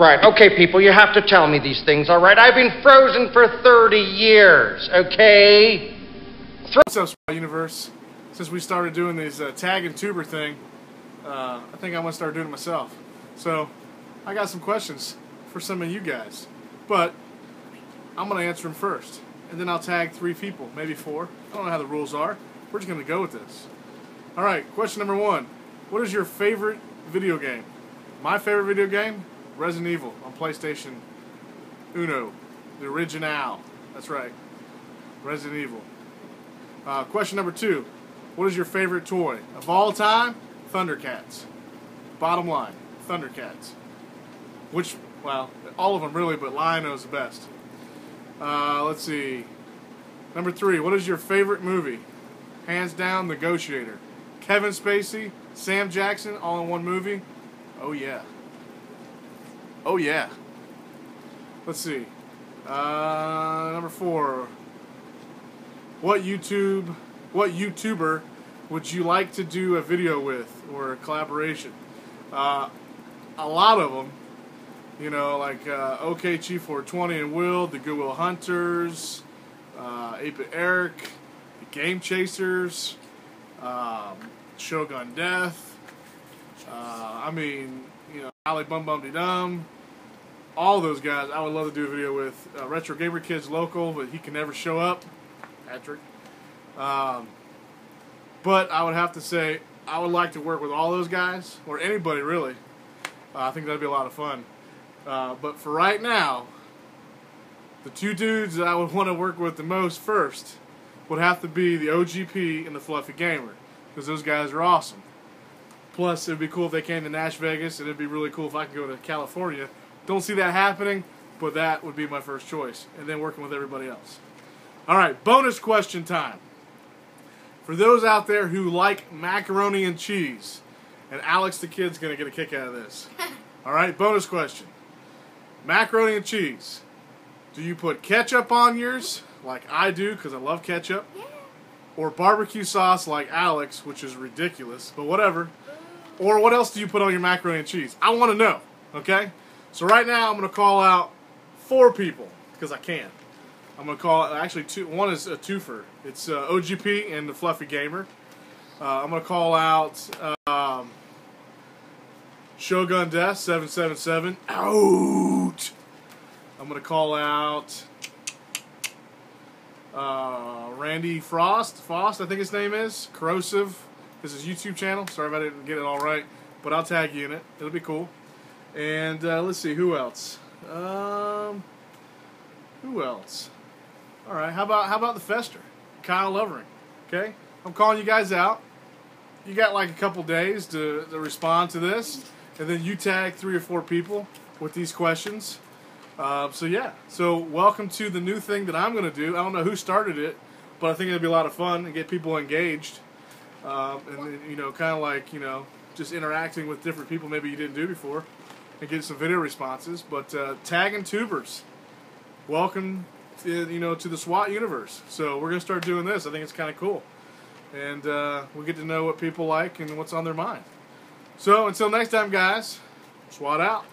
Right, okay, people, you have to tell me these things, all right? I've been frozen for 30 years, okay? What's up, SWAT Universe? Since we started doing these uh, tag and tuber thing, uh, I think I'm gonna start doing it myself. So, I got some questions for some of you guys, but I'm gonna answer them first, and then I'll tag three people, maybe four. I don't know how the rules are. We're just gonna go with this. All right, question number one: What is your favorite video game? My favorite video game, Resident Evil on PlayStation Uno, the original. That's right, Resident Evil. Uh, question number two: What is your favorite toy of all time? Thundercats. Bottom line, Thundercats. Which, well, all of them really, but Lion-O's the best. Uh, let's see. Number three: What is your favorite movie? Hands down, Negotiator. Kevin Spacey, Sam Jackson, all in one movie. Oh yeah. Oh yeah. Let's see. Uh, number four. What YouTube, what YouTuber would you like to do a video with or a collaboration? Uh, a lot of them. You know, like uh, OK Chief 420 and Will, the Goodwill Hunters, uh, 8 Eric, the Game Chasers, um, Shogun Death. Uh, I mean, you know, Ali Bum Bum De Dum. All those guys, I would love to do a video with. Uh, Retro Gamer Kids local, but he can never show up. Patrick. Um, but I would have to say, I would like to work with all those guys, or anybody really. Uh, I think that'd be a lot of fun. Uh, but for right now, the two dudes that I would want to work with the most first would have to be the OGP and the Fluffy Gamer, because those guys are awesome. Plus, it'd be cool if they came to Nash Vegas, and it'd be really cool if I could go to California. Don't see that happening, but that would be my first choice, and then working with everybody else. All right, bonus question time. For those out there who like macaroni and cheese, and Alex the kid's gonna get a kick out of this. All right, bonus question. Macaroni and cheese. Do you put ketchup on yours, like I do, because I love ketchup? yeah. Or barbecue sauce, like Alex, which is ridiculous, but whatever. Or what else do you put on your macaroni and cheese? I want to know, okay? So right now I'm going to call out four people, because I can. I'm going to call actually two. One is a twofer. It's uh, OGP and the Fluffy Gamer. Uh, I'm going to call out um, Shogun Death 777. Out. I'm going to call out uh, Randy Frost. Frost, I think his name is. Corrosive. This is YouTube channel. Sorry if I didn't get it all right, but I'll tag you in it. It'll be cool. And uh, let's see who else. Um, who else? All right. How about how about the Fester, Kyle Lovering? Okay, I'm calling you guys out. You got like a couple days to, to respond to this, and then you tag three or four people with these questions. Uh, so yeah, so welcome to the new thing that I'm going to do. I don't know who started it, but I think it'll be a lot of fun and get people engaged, um, and you know, kind of like you know, just interacting with different people maybe you didn't do before, and get some video responses. But uh, tagging tubers, welcome, to, you know, to the SWAT universe. So we're to start doing this. I think it's kind of cool, and uh, we'll get to know what people like and what's on their mind. So until next time, guys, SWAT out.